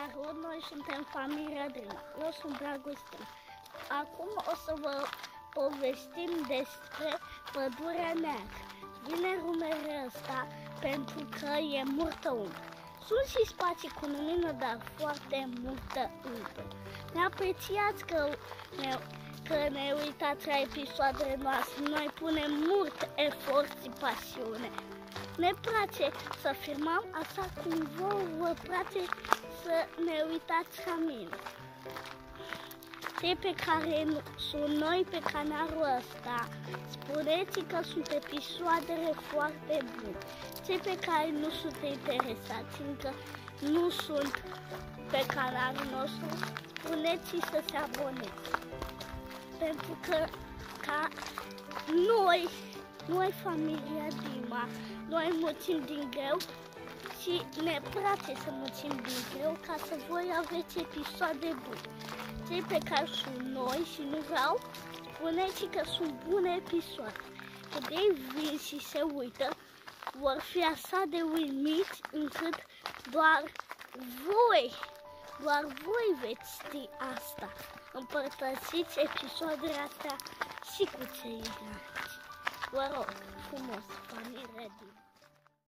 Salut, noi suntem familia Drina. Eu sunt Dragostin. Acum o să vă povestim despre pădurea neagră. Vine numele ăsta pentru că e multă umbră. Sunt și spații cu lumină, dar foarte multă umbră. Ne apreciați că ne, că ne uitați la episoadele noastre. Noi punem mult efort și pasiune. Ne place să filmăm așa cum vă, vă place să ne uitați la mine. Cei pe care nu, sunt noi pe canalul ăsta, spuneți că sunt episoadele foarte bune. Cei pe care nu sunt interesați încă nu sunt pe canalul nostru, spuneți să se aboneze. Pentru că ca noi, noi familia Dima, noi muncim din greu și ne place să muncim din greu ca să voi aveți episoade bune. Cei pe care sunt noi și nu vreau, spuneți că sunt bune episoade. Când ei vin și se uită, vor fi așa de uimiți încât doar voi, doar voi veți ști asta. Împărtășiți episoadele astea și cu ceilalți. Vă rog, frumos, familie Dima.